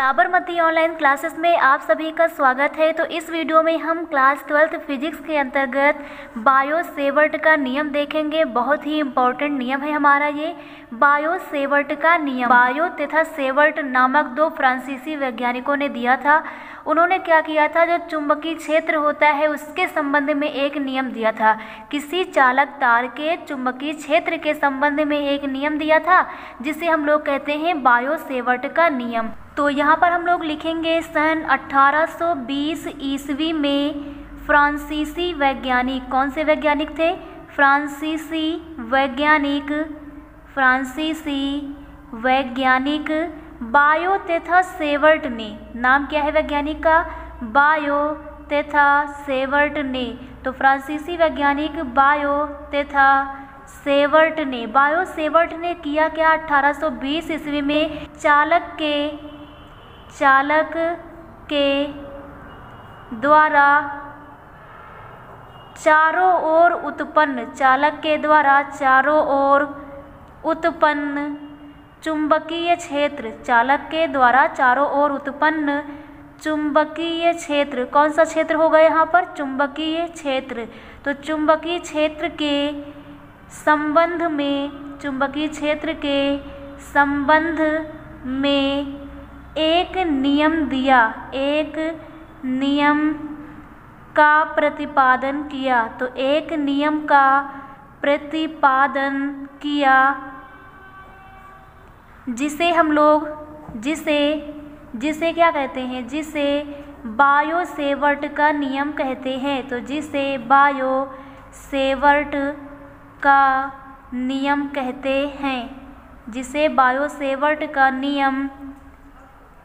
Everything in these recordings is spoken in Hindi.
साबरमती ऑनलाइन क्लासेस में आप सभी का स्वागत है। तो इस वीडियो में हम क्लास ट्वेल्थ फिजिक्स के अंतर्गत बायो सेवर्ट का नियम देखेंगे। बहुत ही इम्पोर्टेंट नियम है हमारा ये। बायो सेवर्ट का नियम। बायो तथा सेवर्ट नामक दो फ्रांसीसी वैज्ञानिकों ने दिया था। उन्होंने क्या किया था? जो चुंबकीय क्षेत्र होता है, उसके संबंध में एक नियम दिया था। किसी चालक तार के चुंबकीय क्षेत्र के संबंध में एक नियम दिया था, जिसे हम लोग कहते हैं बायो सेवर्ट का नियम। तो यहाँ पर हम लोग लिखेंगे, सन 1820 ईस्वी में फ्रांसीसी वैज्ञानिक, कौन से वैज्ञानिक थे? फ्रांसीसी वैज्ञानिक फ्रांसीसी वैज्ञानिक बायो तथा सेवर्ट ने नाम क्या है वैज्ञानिक का? बायो तथा सेवर्ट ने तो फ्रांसीसी वैज्ञानिक बायो तथा सेवर्ट ने बायो सेवर्ट ने किया क्या 1820 ईस्वी में? चालक के चालक के द्वारा चारों ओर उत्पन्न, चालक के द्वारा चारों ओर उत्पन्न चुंबकीय क्षेत्र चालक के द्वारा चारों ओर उत्पन्न चुंबकीय क्षेत्र, कौन सा क्षेत्र होगा यहाँ पर? चुंबकीय क्षेत्र। तो चुंबकीय क्षेत्र के संबंध में, चुंबकीय क्षेत्र के संबंध में एक नियम दिया, एक नियम का प्रतिपादन किया। तो एक नियम का प्रतिपादन किया जिसे हम लोग, जिसे जिसे क्या कहते हैं? जिसे बायो सेवर्ट का नियम कहते हैं। तो जिसे बायो सेवर्ट का नियम कहते हैं। जिसे बायो सेवर्ट का नियम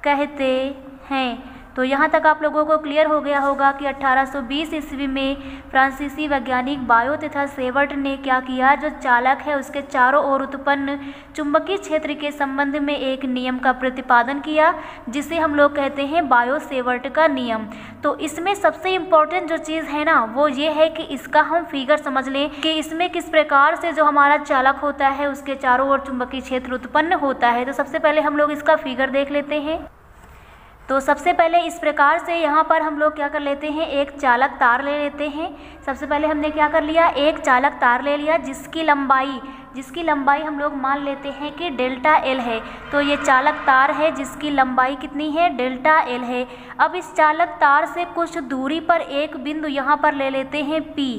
कहते हैं। तो यहाँ तक आप लोगों को क्लियर हो गया होगा कि 1820 ईस्वी में फ्रांसीसी वैज्ञानिक बायो तथा सेवर्ट ने क्या किया, जो चालक है उसके चारों ओर उत्पन्न चुंबकीय क्षेत्र के संबंध में एक नियम का प्रतिपादन किया, जिसे हम लोग कहते हैं बायो सेवर्ट का नियम। तो इसमें सबसे इम्पोर्टेंट जो चीज़ है ना, वो ये है कि इसका हम फिगर समझ लें कि इसमें किस प्रकार से जो हमारा चालक होता है, उसके चारों ओर चुंबकीय क्षेत्र उत्पन्न होता है। तो सबसे पहले हम लोग इसका फिगर देख लेते हैं। तो सबसे पहले इस प्रकार से यहाँ पर हम लोग क्या कर लेते हैं, एक चालक तार ले लेते हैं। सबसे पहले हमने क्या कर लिया, एक चालक तार ले लिया, जिसकी लंबाई जिसकी लंबाई हम लोग मान लेते हैं कि डेल्टा एल है। तो ये चालक तार है, जिसकी लंबाई कितनी है, डेल्टा एल है। अब इस चालक तार से कुछ दूरी पर एक बिंदु यहाँ पर ले लेते हैं, पी।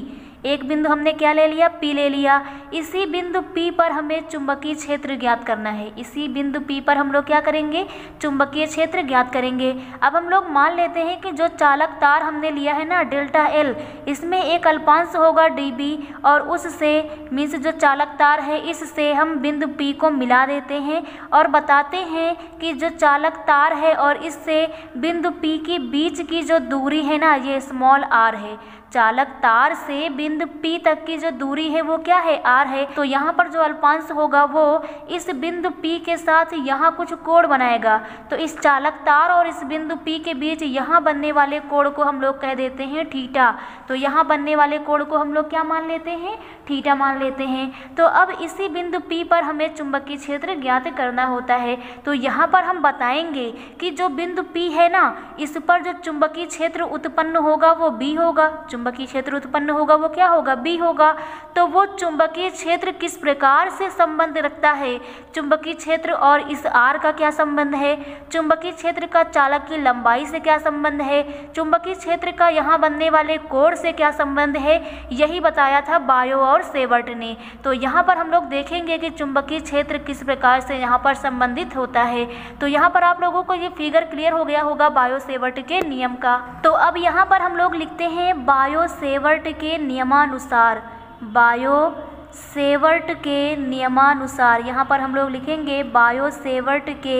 एक बिंदु हमने क्या ले लिया? पी ले लिया। इसी बिंदु पी पर हमें चुंबकीय क्षेत्र ज्ञात करना है। इसी बिंदु पी पर हम लोग क्या करेंगे? चुंबकीय क्षेत्र ज्ञात करेंगे। अब हम लोग मान लेते हैं कि जो चालक तार हमने लिया है ना, डेल्टा एल, इसमें एक अल्पांश होगा डी बी और उससे मीन्स जो चालक तार है, इससे हम बिंदु पी को मिला देते हैं और बताते हैं कि जो चालक तार है और इससे बिंदु पी के बीच की जो दूरी है ना, ये स्मॉल आर है। चालक तार से बिंदु P तक की जो दूरी है, वो क्या है? R है। तो यहाँ पर जो अल्पांश होगा, वो इस बिंदु P के साथ यहाँ कुछ कोण बनाएगा। तो इस चालक तार और इस बिंदु P के बीच यहाँ बनने वाले कोण को हम लोग कह देते हैं थीटा। तो यहाँ बनने वाले कोण को हम लोग क्या मान लेते हैं? थीटा मान लेते हैं। तो अब इसी बिंदु P पर हमें चुंबकीय क्षेत्र ज्ञात करना होता है। तो यहाँ पर हम बताएँगे कि जो बिंदु P है ना, इस पर जो चुंबकीय क्षेत्र उत्पन्न होगा, वो B होगा। चुंबकीय क्षेत्र उत्पन्न होगा, वो क्या होगा? बी होगा। तो वो चुंबकीय क्षेत्र किस प्रकार से संबंध रखता है? चुंबकीय क्षेत्र और इस आर का क्या संबंध है? चुंबकीय क्षेत्र का चालक की लंबाई से क्या संबंध है? चुंबकीय क्षेत्र का यहाँ बनने वाले कोण से क्या संबंध है? यही बताया था बायो और सेवर्ट ने। तो यहाँ पर हम लोग देखेंगे कि चुंबकीय क्षेत्र किस प्रकार से यहाँ पर संबंधित होता है। तो यहाँ पर आप लोगों को ये फिगर क्लियर हो गया होगा बायो सेवर्ट के नियम का। तो अब यहाँ पर हम लोग लिखते हैं बायो बायो सेवर्ट के नियमानुसार बायो सेवर्ट के नियमानुसार, यहाँ पर हम लोग लिखेंगे बायोसेवर्ट के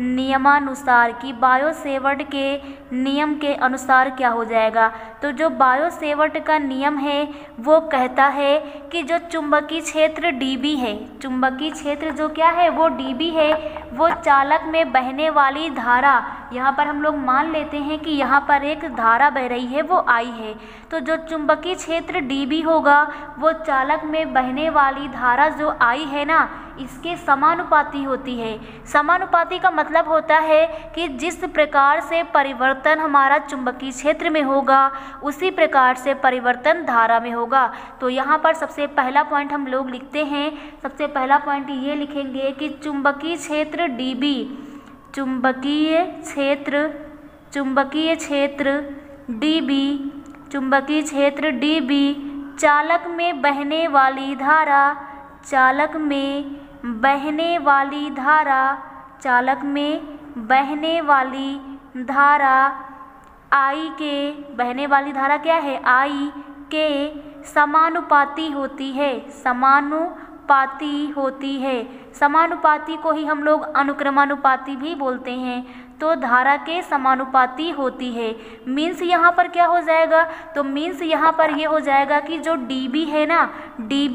नियमानुसार कि बायो सेवर्ट के नियम के अनुसार क्या हो जाएगा। तो जो बायो सेवर्ट का नियम है, वो कहता है कि जो चुंबकीय क्षेत्र डीबी है, चुंबकीय क्षेत्र जो क्या है, वो डीबी है, वो चालक में बहने वाली धारा, यहाँ पर हम लोग मान लेते हैं कि यहाँ पर एक धारा बह रही है, वो आई है। तो जो चुंबकीय क्षेत्र डी बी होगा, वो चालक में बहने वाली धारा जो आई है ना इसके समानुपाती होती है। समानुपाती का मतलब होता है कि जिस प्रकार से परिवर्तन हमारा चुंबकीय क्षेत्र में होगा, उसी प्रकार से परिवर्तन धारा में होगा। तो यहाँ पर सबसे पहला पॉइंट हम लोग लिखते हैं। सबसे पहला पॉइंट ये लिखेंगे कि चुंबकीय क्षेत्र डी बी चुंबकीय क्षेत्र चुंबकीय क्षेत्र डी बी चुंबकीय क्षेत्र डी बी चालक में बहने वाली धारा चालक में बहने वाली धारा, चालक में बहने वाली धारा, आई के, बहने वाली धारा क्या है? आई के समानुपाती होती है, समानुपाती होती है। समानुपाती को ही हम लोग अनुक्रमानुपाती भी बोलते हैं। तो धारा के समानुपाती होती है। मीन्स यहाँ पर क्या हो जाएगा? तो मीन्स यहाँ पर ये यह हो जाएगा कि जो डी है ना डी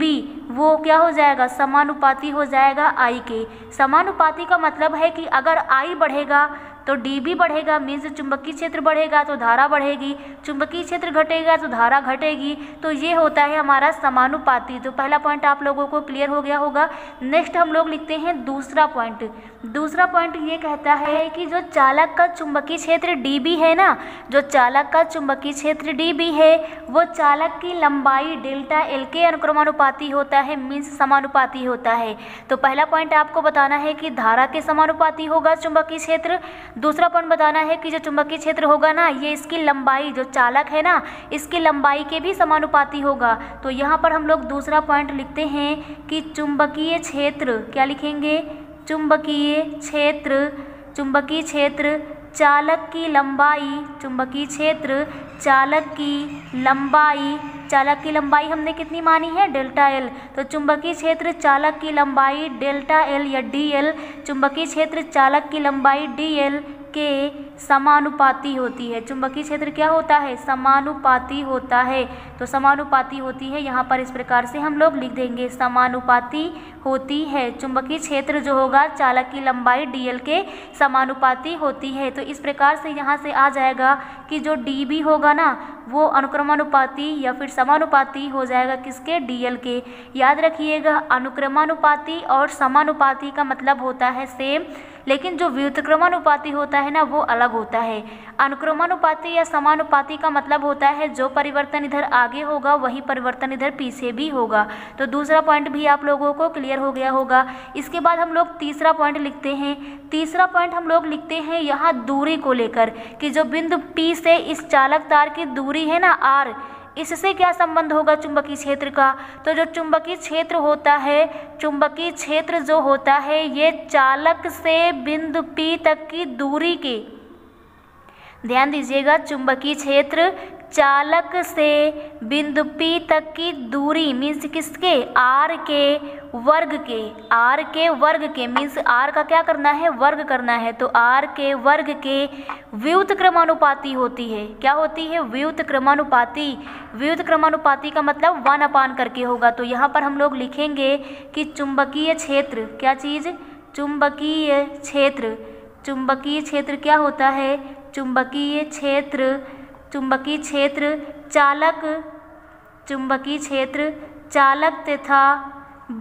वो क्या हो जाएगा? समानुपाती हो जाएगा आई के। समानुपाती का मतलब है कि अगर आई बढ़ेगा तो डी भी बढ़ेगा मीन्स चुंबकीय क्षेत्र बढ़ेगा तो धारा बढ़ेगी, चुंबकीय क्षेत्र घटेगा तो धारा घटेगी तो ये होता है हमारा समानुपाती। तो पहला पॉइंट आप लोगों को क्लियर हो गया होगा। नेक्स्ट हम लोग लिखते हैं दूसरा पॉइंट दूसरा पॉइंट ये कहता है कि जो चालक का चुंबकीय क्षेत्र डी है ना, जो चालक का चुंबकीय क्षेत्र डी है, वो चालक की लंबाई डेल्टा एल के अनुक्रमानुपाती होता है मीन्स समानुपाती होता है। तो पहला पॉइंट आपको बताना है कि धारा के समानुपाती होगा चुंबकीय क्षेत्र दूसरा पॉइंट बताना है कि जो चुंबकीय क्षेत्र होगा ना, ये इसकी लंबाई, जो चालक है ना, इसकी लंबाई के भी समानुपाती होगा। तो यहाँ पर हम लोग दूसरा पॉइंट लिखते हैं कि चुंबकीय क्षेत्र, क्या लिखेंगे? चुंबकीय क्षेत्र चुंबकीय क्षेत्र, चालक की लंबाई, चुंबकीय क्षेत्र, चालक की लंबाई चालक की लंबाई हमने कितनी मानी है? डेल्टा एल तो चुंबकीय क्षेत्र चालक की लंबाई डेल्टा एल या डी एल चुंबकीय क्षेत्र चालक की लंबाई डी एल के समानुपाती होती है। चुंबकीय क्षेत्र क्या होता है? समानुपाती होता है। तो समानुपाती होती है, यहाँ पर इस प्रकार से हम लोग लिख देंगे, समानुपाती होती है। चुंबकीय क्षेत्र जो होगा, चालक की लंबाई डीएल के समानुपाती होती है। तो इस प्रकार से यहाँ से आ जाएगा कि जो डी होगा ना, वो अनुक्रमानुपाती या फिर समानुपाती हो जाएगा किसके? डीएल के। याद रखिएगा, अनुक्रमानुपाती और समानुपाती का मतलब होता है सेम लेकिन जो व्युतक्रमानुपाती होता है ना, वो अलग होता है। अनुक्रमानुपाती या समानुपाती का मतलब होता है, जो परिवर्तन इधर आगे होगा, वही परिवर्तन इधर पीछे भी होगा। तो दूसरा पॉइंट भी आप लोगों को क्लियर हो गया होगा। इसके बाद हम लोग तीसरा पॉइंट लिखते हैं। तीसरा पॉइंट हम लोग लिखते हैं यहाँ दूरी को लेकर, कि जो बिंदु पी से इस चालक तार की दूरी है ना आर इससे क्या संबंध होगा चुंबकीय क्षेत्र का? तो जो चुंबकीय क्षेत्र होता है, चुंबकीय क्षेत्र जो होता है, ये चालक से बिंदु पी तक की दूरी के। ध्यान दीजिएगा, चुंबकीय क्षेत्र चालक से बिंदु P तक की दूरी मीन्स किसके? आर के वर्ग के। आर के वर्ग के मीन्स आर का क्या करना है? वर्ग करना है। तो आर के वर्ग के व्युत क्रमानुपाती होती है। क्या होती है? व्युत क्रमानुपाती। व्युत क्रमानुपाती का मतलब वन अपान करके होगा। तो यहाँ पर हम लोग लिखेंगे कि चुंबकीय क्षेत्र, क्या चीज़? चुंबकीय क्षेत्र। चुंबकीय क्षेत्र क्या होता है? चुंबकीय क्षेत्र चुंबकीय क्षेत्र चालक, चुंबकीय क्षेत्र चालक तथा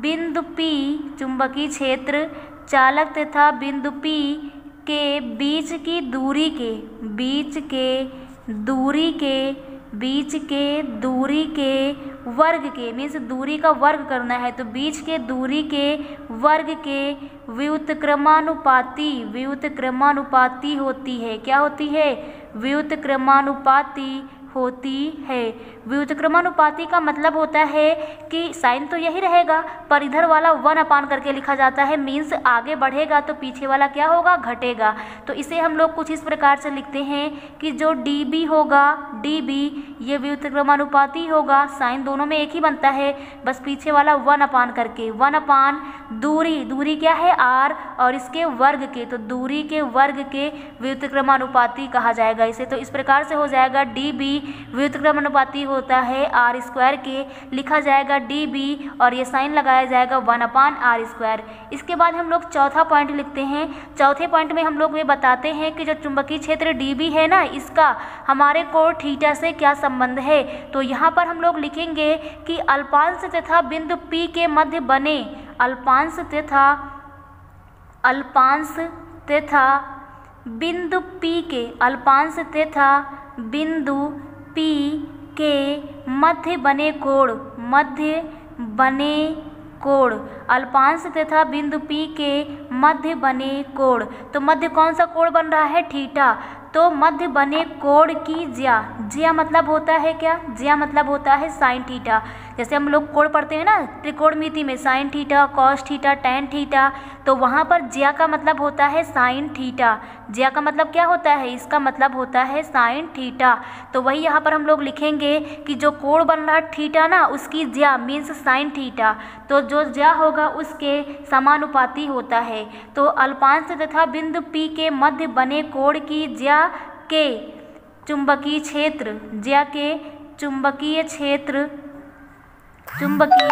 बिंदु पी चुंबकीय क्षेत्र चालक तथा बिंदु पी के बीच की दूरी के, बीच के दूरी के, बीच के दूरी के वर्ग के मीन्स दूरी का वर्ग करना है तो बीच के दूरी के वर्ग के व्युतक्रमानुपाती व्युतक्रमानुपाती होती है। क्या होती है? व्युतक्रमानुपाती होती है। व्युतक्रमानुपाती का मतलब होता है कि साइन तो यही रहेगा, पर इधर वाला वन अपान करके लिखा जाता है मीन्स आगे बढ़ेगा तो पीछे वाला क्या होगा? घटेगा। तो इसे हम लोग कुछ इस प्रकार से लिखते हैं कि जो डी बी होगा डी बी ये व्युतक्रमानुपाती होगा, साइन दोनों में एक ही बनता है, बस पीछे वाला वन अपान करके। वन अपान दूरी दूरी क्या है? आर और इसके वर्ग के तो दूरी के वर्ग के व्युतक्रमानुपाती कहा जाएगा इसे। तो इस प्रकार से हो जाएगा डी बी व्युत्क्रमानुपाती होता है आर स्क्वायर के, लिखा जाएगा डी बी और ये साइन लगाया जाएगा वन अपान आर स्क्वायर इसके बाद हम लोग चौथा पॉइंट लिखते हैं। चौथे पॉइंट में हम लोग ये बताते हैं कि जो चुंबकीय क्षेत्र डी बी है ना, इसका हमारे कोण थीटा से क्या संबंध है? तो यहाँ पर हम लोग लिखेंगे कि अल्पांश तथा बिंदु पी के मध्य बने। अल्पांश तथा अल्पांश तथा बिंदु पी के, अल्पांश तथा बिंदु पी के मध्य बने कोण, मध्य बने कोण, अल्पांश तथा बिंदु पी के मध्य बने कोण। तो मध्य कौन सा कोण बन रहा है? ठीठा। तो मध्य बने कोण की ज्या ज्या मतलब होता है क्या? ज्या मतलब होता है साइन थीटा जैसे हम लोग कोण पढ़ते हैं ना, त्रिकोणमिति में sine theta cos theta tan theta तो वहाँ पर ज्या का मतलब होता है साइन थीटा ज्या का मतलब क्या होता है? इसका मतलब होता है साइन थीटा तो वही यहाँ पर हम लोग लिखेंगे कि जो कोण बन रहा थीटा ना, उसकी ज्या मीन्स साइन थीटा तो जो ज्या होगा, उसके समानुपाती होता है। तो अल्पांश तथा बिंदु पी के मध्य बने कोण की ज्या के चुंबकीय क्षेत्र, ज्या के चुंबकीय क्षेत्र चुंबकीय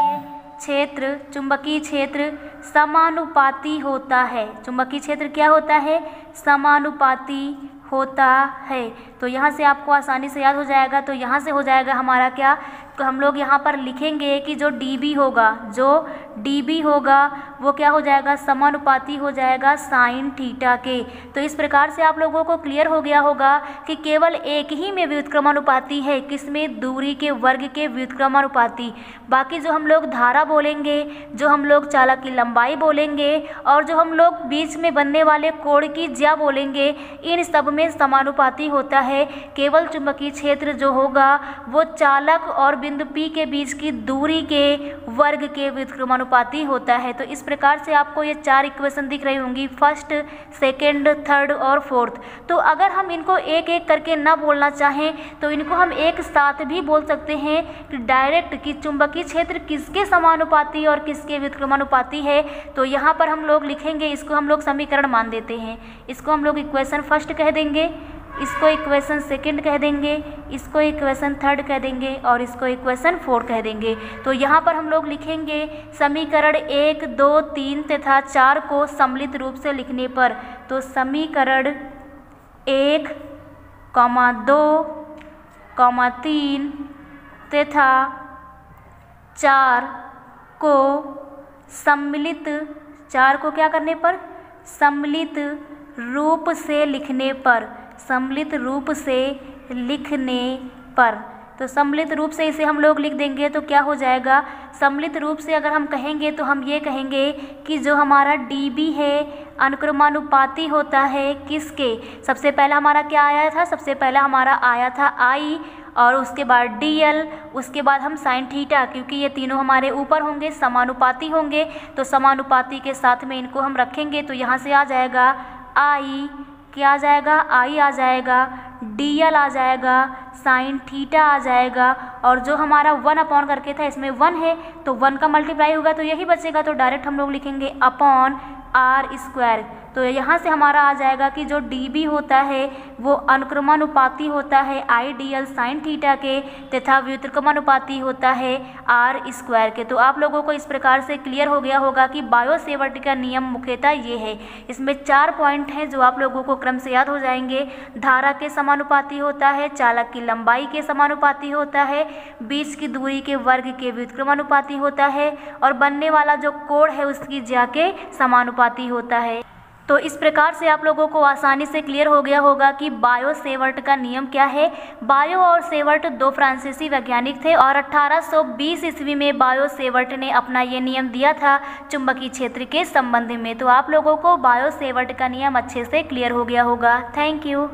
क्षेत्र चुंबकीय क्षेत्र समानुपाती होता है। चुंबकीय क्षेत्र क्या होता है? समानुपाती होता है। तो यहाँ से आपको आसानी से याद हो जाएगा। तो यहाँ से हो जाएगा हमारा क्या? हम लोग यहाँ पर लिखेंगे कि जो डी होगा, जो डी होगा, वो क्या हो जाएगा? समानुपाती हो जाएगा साइन थीटा के तो इस प्रकार से आप लोगों को क्लियर हो गया होगा कि केवल एक ही में व्युत्क्रमानुपाती है, किसमें? दूरी के वर्ग के व्युत्क्रमानुपाती. बाकी जो हम लोग धारा बोलेंगे, जो हम लोग चालक की लंबाई बोलेंगे, और जो हम लोग बीच में बनने वाले कोण की ज्या बोलेंगे, इन सब में समानुपाती होता है. केवल चुंबकीय क्षेत्र जो होगा, वो चालक और बिंदु P के बीच की दूरी के वर्ग के व्युत्क्रमानुपाती होता है। तो इस प्रकार से आपको ये चार इक्वेशन दिख रही होंगी। फ़र्स्ट सेकेंड थर्ड और फोर्थ तो अगर हम इनको एक एक करके ना बोलना चाहें तो इनको हम एक साथ भी बोल सकते हैं कि डायरेक्ट कि चुंबकीय क्षेत्र किसके समानुपाती और किसके व्युत्क्रमानुपाती है। तो यहाँ पर हम लोग लिखेंगे, इसको हम लोग समीकरण मान देते हैं। इसको हम लोग इक्वेशन फ़र्स्ट कह देंगे। इसको इक्वेशन सेकंड कह देंगे, इसको इक्वेशन थर्ड कह देंगे और इसको इक्वेशन फोर कह देंगे। तो यहाँ पर हम लोग लिखेंगे, समीकरण एक, दो, तीन तथा चार को सम्मिलित रूप से लिखने पर। तो समीकरण एक, कॉमा दो, कॉमा तीन तथा चार को सम्मिलित, चार को क्या करने पर? सम्मिलित रूप से लिखने पर। सम्मिलित रूप से लिखने पर। तो सम्मिलित रूप से इसे हम लोग लिख देंगे तो क्या हो जाएगा? सम्मिलित रूप से अगर हम कहेंगे तो हम ये कहेंगे कि जो हमारा डीबी है, अनुक्रमानुपाती होता है किसके? सबसे पहला हमारा क्या आया था? सबसे पहला हमारा आया था आई और उसके बाद डी एल उसके बाद हम साइन थीटा क्योंकि ये तीनों हमारे ऊपर होंगे, समानुपाती होंगे तो समानुपाती के साथ में इनको हम रखेंगे तो यहाँ से आ जाएगा आई क्या आ जाएगा आई आ जाएगा। डी एल आ जाएगा साइन थीटा आ जाएगा और जो हमारा वन अपॉन करके था, इसमें वन है तो वन का मल्टीप्लाई होगा तो यही बचेगा तो डायरेक्ट हम लोग लिखेंगे अपॉन आर स्क्वायर तो यहाँ से हमारा आ जाएगा कि जो डी बी होता है, वो अनुक्रमानुपाती होता है I D L sine theta के तथा व्युत्क्रमानुपाती होता है आर स्क्वायर के. तो आप लोगों को इस प्रकार से क्लियर हो गया होगा कि बायोसेवर्ट का नियम मुख्यतः ये है. इसमें चार पॉइंट हैं जो आप लोगों को क्रम से याद हो जाएँगे. धारा के समानुपाती होता है, चालक की लंबाई के समानुपाती होता है, बीच की दूरी के वर्ग के व्युत्क्रमानुपाती होता है और बनने वाला जो कोण है उसकी ज्या के समानुपाती होता है। तो इस प्रकार से आप लोगों को आसानी से क्लियर हो गया होगा कि बायो सेवर्ट का नियम क्या है। बायो और सेवर्ट दो फ्रांसीसी वैज्ञानिक थे और 1820 ईस्वी में बायो सेवर्ट ने अपना ये नियम दिया था चुंबकीय क्षेत्र के संबंध में। तो आप लोगों को बायो सेवर्ट का नियम अच्छे से क्लियर हो गया होगा। Thank you.